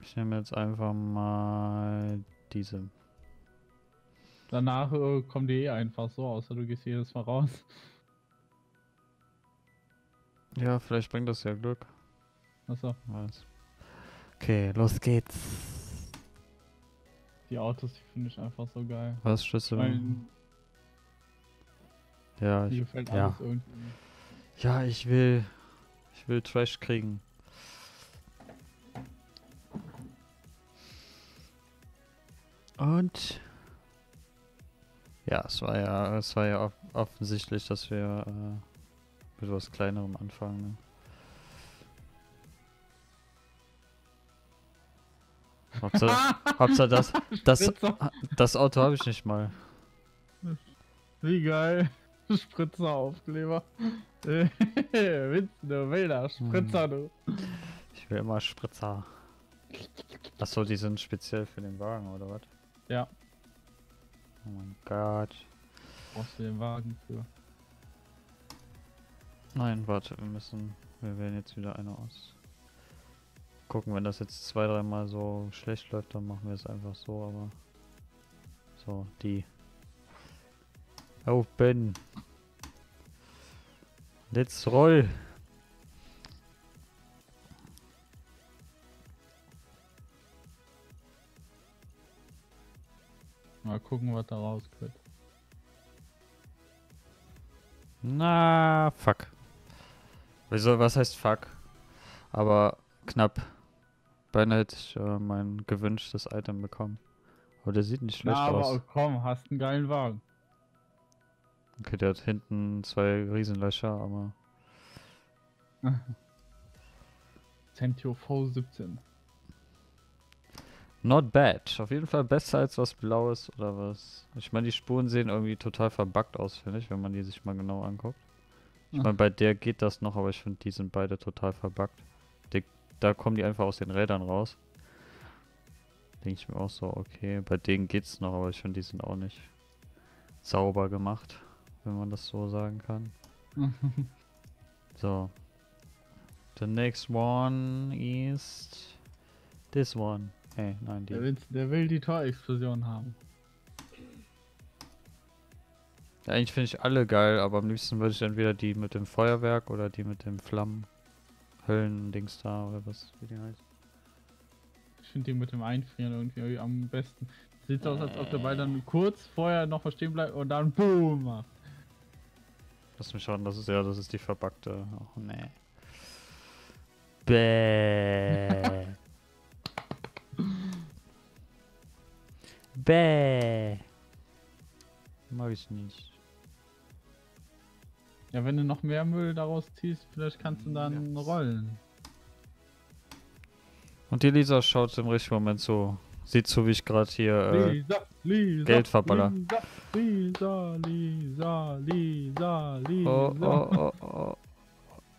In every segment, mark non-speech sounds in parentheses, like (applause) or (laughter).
Ich nehme jetzt einfach mal diese. Danach äh, kommen die eh einfach so, außer du gehst jedes Mal raus. Ja, vielleicht bringt das ja Glück. Achso? Okay, los geht's. die Autos, die finde ich einfach so geil. Was Schlüssel? Ja, ich, ja. ja, ich will. Ich will Trash kriegen. Und ja, es war ja, es war ja off offensichtlich, dass wir äh, mit was kleinerem anfangen. Ne? Hauptsache, (laughs) Hauptsache das, das, Spritzer. das Auto habe ich nicht mal. Wie geil. (laughs) Spritzer-Aufkleber. (laughs) Witz, du wilder Spritzer, du. Ich will immer Spritzer. Achso, die sind speziell für den Wagen, oder was? Ja. Oh mein Gott. Brauchst du den Wagen für. Nein, warte, wir müssen. Wir wählen jetzt wieder eine aus. Gucken, wenn das jetzt zwei, dreimal so schlecht läuft, dann machen wir es einfach so, aber. So, die. Open. Let's roll. Mal gucken, was da rauskommt. Na, fuck. Wieso, was heißt fuck? Aber knapp. Beinahe hätte ich äh, mein gewünschtes Item bekommen. Aber der sieht nicht schlecht Na, aber aus. komm, hast einen geilen Wagen. Okay, der hat hinten zwei Riesenlöcher, aber. (laughs) Centio V17. Not bad. Auf jeden Fall besser als was Blaues oder was. Ich meine, die Spuren sehen irgendwie total verbuggt aus, finde ich, wenn man die sich mal genau anguckt. Ich meine, bei der geht das noch, aber ich finde, die sind beide total verbuggt. Die, da kommen die einfach aus den Rädern raus. Denke ich mir auch so, okay, bei denen geht's noch, aber ich finde, die sind auch nicht sauber gemacht, wenn man das so sagen kann. (laughs) So. The next one is this one. Hey, nein, die. Der will, der will die Torexplosion haben. Ja, eigentlich finde ich alle geil, aber am liebsten würde ich entweder die mit dem Feuerwerk oder die mit dem Flammen. Höllen-Dings da oder was, wie die heißt. Ich finde die mit dem Einfrieren irgendwie am besten. Sieht aus, als ob der Ball dann kurz vorher noch stehen bleibt und dann boom macht. Lass mich schauen, das ist ja, das ist die verbackte. Oh nee. Bäh. (laughs) Bäh. Mag ich nicht. Ja, wenn du noch mehr Müll daraus ziehst, vielleicht kannst du dann rollen. Und die Lisa schaut im richtigen Moment so. Sieht zu, wie ich gerade hier. Äh, Lisa, Lisa, Geld verballer. Lisa, Lisa, Lisa, Lisa. oh, oh, oh, oh.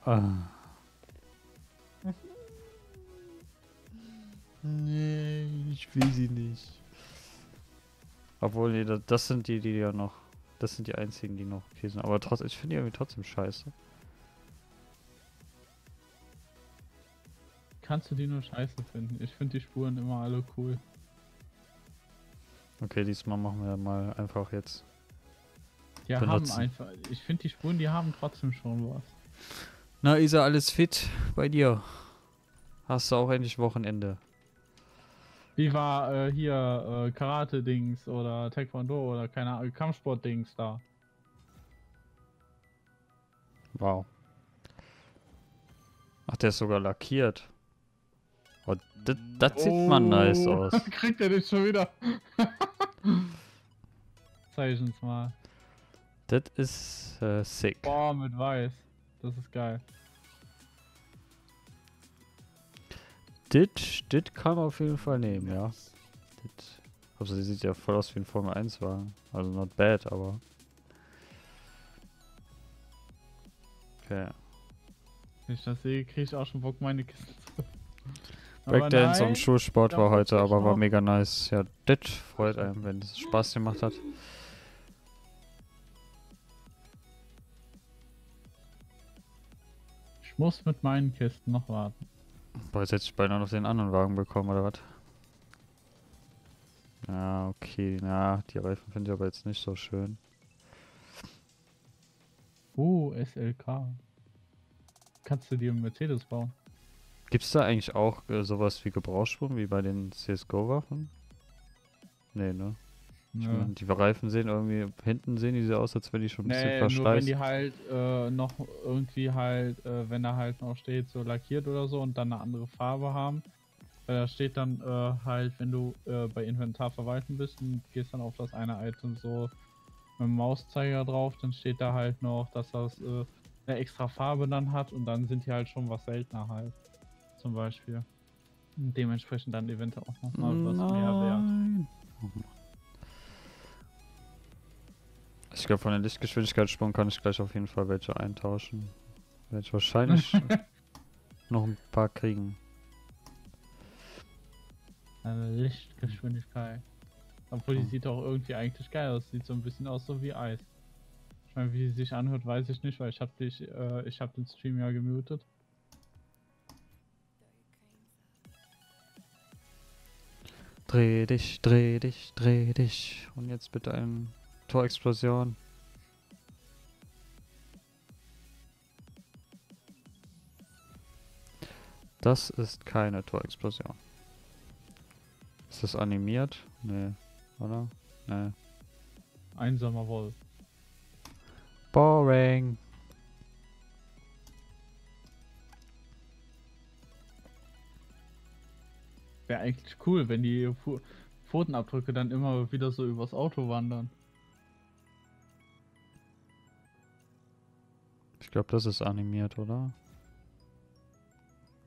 Ah. Nee, ich will sie nicht. Obwohl, nee, das, sind die, die ja noch. Das sind die einzigen, die noch okay sind. Aber trotzdem, ich finde die irgendwie trotzdem scheiße. Kannst du die nur scheiße finden? Ich finde die Spuren immer alle cool. Okay, diesmal machen wir mal einfach jetzt. Die haben Benutzen. einfach. Ich finde die Spuren, die haben trotzdem schon was. Na, Isa, alles fit bei dir? Hast du auch endlich Wochenende? Wie war äh, hier äh, Karate-Dings oder Taekwondo oder keine Ahnung, Kampfsport-Dings da? Wow. Ach, der ist sogar lackiert. Oh, das, das sieht mal nice Oh, aus. (laughs) Kriegt er den schon wieder? (laughs) Zeig ich uns mal. Das ist äh, sick. Boah, mit weiß. Das ist geil. Das, das kann man auf jeden Fall nehmen, ja. Das, also, die sieht ja voll aus wie ein Formel 1 Wagen. Also not bad, aber. Okay. Wenn ich das sehe, kriege ich auch schon Bock, meine Kisten zu. Breakdance und Schulsport war heute, aber war mega nice. Ja, das freut einem, wenn es Spaß gemacht hat. Ich muss mit meinen Kisten noch warten. Boah, jetzt hätte ich beinahe noch den anderen Wagen bekommen, oder was? Ja, okay. Na, die Reifen finde ich aber jetzt nicht so schön. Oh, SLK. Kannst du dir einen Mercedes bauen? Gibt es da eigentlich auch äh, sowas wie Gebrauchsspuren, wie bei den CSGO-Waffen? Nee, ne? Ich Nö. mein, die Reifen sehen irgendwie, hinten sehen die so aus, als wenn die schon ein bisschen Nee, nur wenn verschleißt. die halt äh, noch irgendwie halt, äh, wenn da halt noch steht, so lackiert oder so und dann eine andere Farbe haben. Weil da steht dann äh, halt, wenn du äh, bei Inventar verwalten bist und gehst dann auf das eine Item so mit dem Mauszeiger drauf, dann steht da halt noch, dass das äh, eine extra Farbe dann hat und dann sind die halt schon was seltener halt. Zum Beispiel. Und dementsprechend dann eventuell auch nochmal was mehr wert. Ich glaube, von den Lichtgeschwindigkeitssprung kann ich gleich auf jeden Fall welche eintauschen. Werde ich wahrscheinlich (laughs) noch ein paar kriegen. Eine Lichtgeschwindigkeit. Obwohl die Hm. sieht auch irgendwie eigentlich geil aus. Sieht so ein bisschen aus so wie Eis. Ich meine, wie sie sich anhört, weiß ich nicht, weil ich habe dich, äh, ich habe den Stream ja gemutet. Dreh dich, dreh dich, dreh dich. Und jetzt bitte eine Torexplosion. Das ist keine Torexplosion. Ist das animiert? Nee, oder? Nee. Einsamer Wolf. Boring. Wäre eigentlich cool, wenn die Pfotenabdrücke dann immer wieder so übers Auto wandern. Ich glaube, das ist animiert, oder?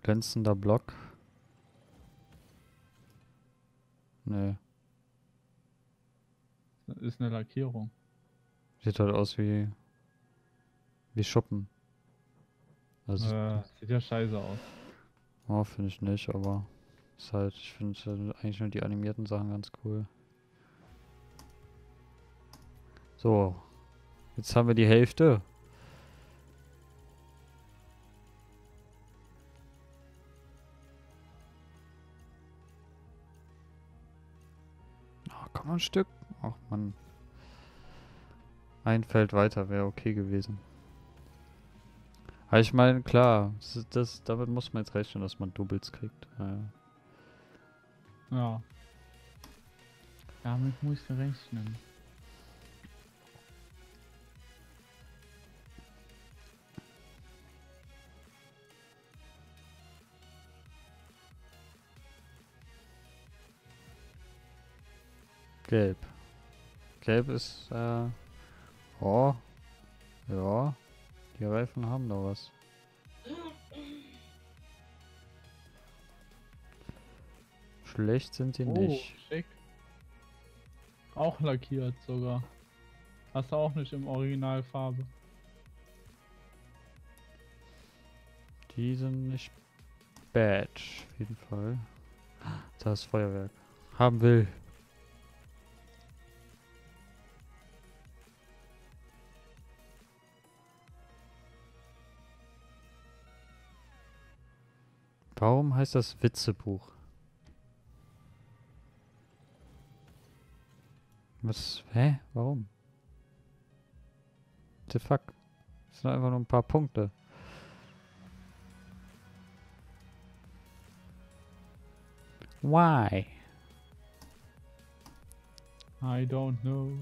Glänzender Block. Nee. Das ist eine Lackierung. Sieht halt aus wie. wie Schuppen. Also, Äh, sieht ja scheiße aus. oh, finde ich nicht, aber. Ist halt, ich finde eigentlich nur die animierten Sachen ganz cool. So. Jetzt haben wir die Hälfte. Ein Stück. Ach man. Ein Feld weiter wäre okay gewesen. Aber ich meine, klar, das, das, damit muss man jetzt rechnen, dass man Doubles kriegt. Ja, ja. Damit musst du rechnen. Gelb. Gelb ist, äh, oh, ja, die Reifen haben da was. Schlecht sind die Oh, nicht. schick. Auch lackiert sogar. Hast du auch nicht im Originalfarbe. Die sind nicht bad, auf jeden Fall. Da ist Feuerwerk. Haben will. Warum heißt das Witzebuch? Was? Hä? Warum? The fuck? Das sind einfach nur ein paar Punkte. Why? I don't know.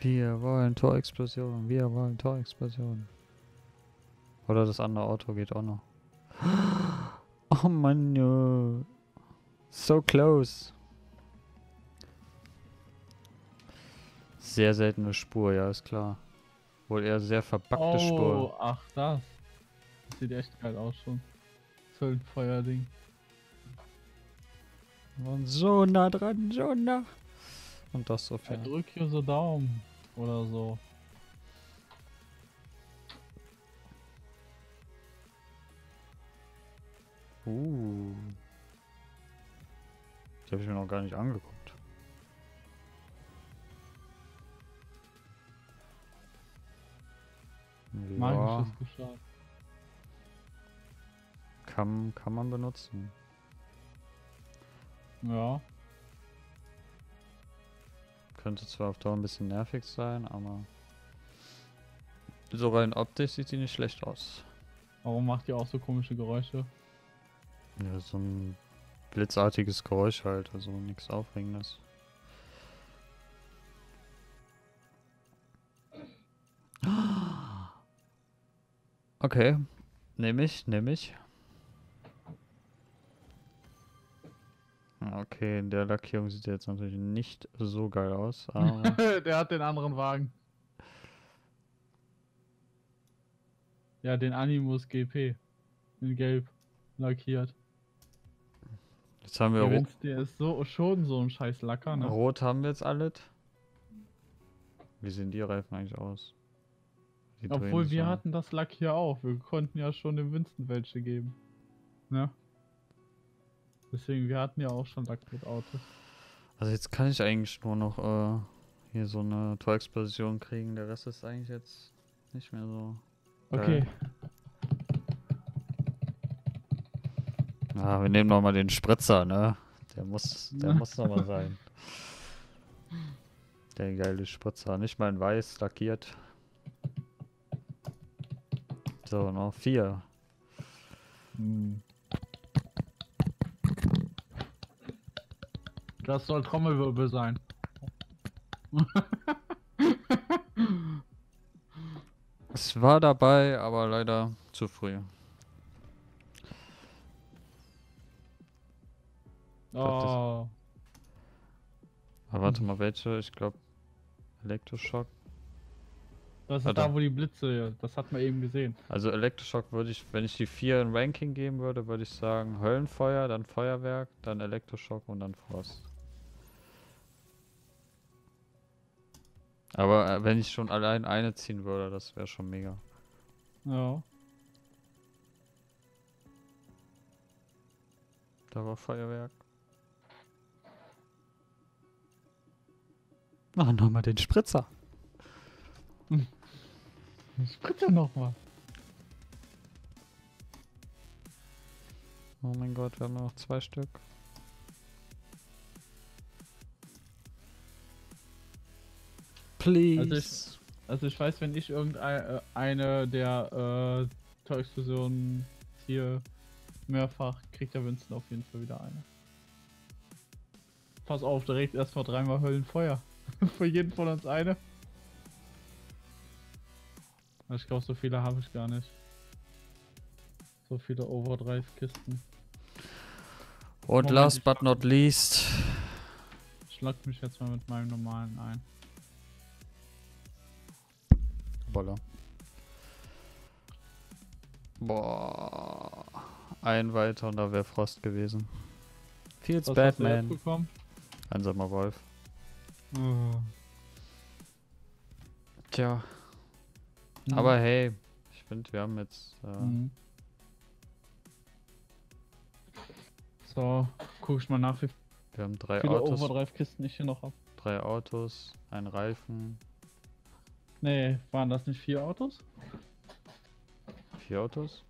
Wir wollen Torexplosion, wir wollen Torexplosion. Oder das andere Auto geht auch noch. (gasps) Oh Mann, no. So close. Sehr seltene Spur, ja, ist klar. Wohl eher sehr verbackte oh, Spur. ach das. Das sieht echt geil aus schon. So ein Feuerding. Waren so nah dran, so nah. Und das so Ja. fair. Drück hier so Daumen oder so. Uh. Die habe ich mir noch gar nicht angeguckt. Ja. Magisches Geschah. kann, kann man benutzen. Ja. Könnte zwar auf Dauer ein bisschen nervig sein, aber so rein optisch sieht sie nicht schlecht aus. Warum macht die auch so komische Geräusche? Ja, so ein blitzartiges Geräusch halt, also nichts Aufregendes. (gasps) Okay, nehme ich, nehme ich. Okay, in der Lackierung sieht jetzt natürlich nicht so geil aus, (laughs) aber Der hat den anderen Wagen. Ja, den Animus GP. In Gelb. Lackiert. Jetzt haben wir Der, ro Winz, der ist so schon so ein scheiß Lacker, ne? rot haben wir jetzt alles. Wie sehen die Reifen eigentlich aus? Die Obwohl wir so. hatten das Lack hier auch. Wir konnten ja schon dem Winston welche geben. Ne? Deswegen, wir hatten ja auch schon Lack mit Autos. Also jetzt kann ich eigentlich nur noch äh, hier so eine Torexplosion kriegen. Der Rest ist eigentlich jetzt nicht mehr so. Okay. Ja, wir nehmen noch mal den Spritzer, ne? Der muss, der muss noch mal sein. Der geile Spritzer, nicht mal in weiß lackiert. So, noch vier. Hm. Das soll Trommelwirbel sein. Es war dabei, aber leider zu früh. Oh. Aber warte mal, welche? Ich glaube Elektroschock. Das ist Warte. da, wo die Blitze, das hat man eben gesehen. Also Elektroschock würde ich, wenn ich die vier in Ranking geben würde, würde ich sagen Höllenfeuer, dann Feuerwerk, dann Elektroschock und dann Frost. Aber äh, wenn ich schon allein eine ziehen würde, das wäre schon mega. Ja. Da war Feuerwerk. Mach nochmal den Spritzer. Spritze nochmal. Oh mein Gott, wir haben noch zwei Stück. Please. Also ich, also ich weiß, wenn ich irgendeine eine der äh, Torexplosionen hier mehrfach, kriegt der Winston auf jeden Fall wieder eine. Pass auf, direkt erstmal dreimal Höllenfeuer. (laughs) Für jeden von uns eine. Ich glaube, so viele habe ich gar nicht. So viele Overdrive-Kisten. Und Moment, last but not least. Ich schlag mich jetzt mal mit meinem normalen ein. Boller. Boah. Ein weiter und da wäre Frost gewesen. Jetzt Batman. Einsamer Wolf. Oh. Tja. Mhm. Aber hey, ich finde, wir haben jetzt. Äh, Mhm. So, guck ich mal nach, wie Wir haben drei viele Autos. Overdrive-Kisten ich hier noch habe. Drei Autos, ein Reifen, Nee, waren das nicht vier Autos? vier Autos.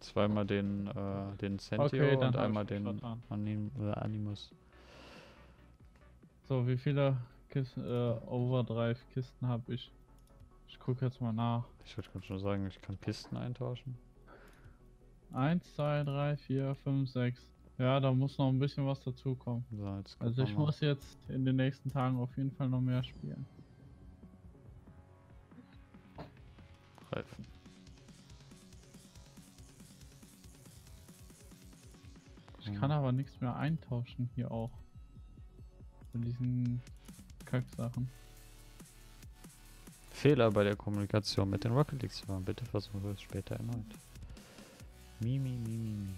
Zweimal den, äh, den Sentio Okay, und hab einmal den. Anim äh, Animus. So, wie viele Kisten, äh, Overdrive-Kisten habe ich? Ich gucke jetzt mal nach. Ich würde schon sagen, ich kann Kisten eintauschen. Eins, zwei, drei, vier, fünf, sechs. Ja, da muss noch ein bisschen was dazukommen. So, jetzt Also ich muss jetzt in den nächsten Tagen auf jeden Fall noch mehr spielen. Reifen. Ich Hm. kann aber nichts mehr eintauschen hier auch. Von diesen Kacksachen. Fehler bei der Kommunikation mit den Rocket League Servern. Bitte versuche es später erneut. Mi, mi, mi, mi, mi.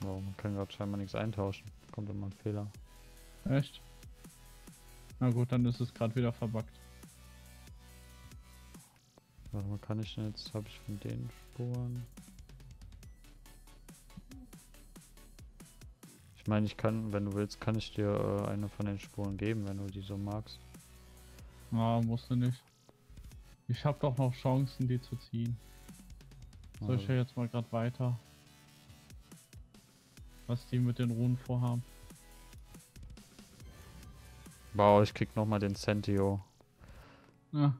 Wow, man kann gerade scheinbar nichts eintauschen. Kommt immer ein Fehler. Echt? Na gut, dann ist es gerade wieder verbuggt. Warte mal, kann ich denn jetzt, habe ich von den Spuren? Meine, ich kann, wenn du willst, kann ich dir äh, eine von den Spuren geben, wenn du die so magst. Ja, musst du nicht. Ich habe doch noch Chancen, die zu ziehen. Soll ich Also, ja jetzt mal gerade weiter. Was die mit den Runen vorhaben. Wow, ich krieg nochmal den Sentio. Ja,